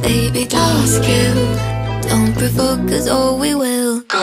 Baby, don't. Don't provoke us or we will go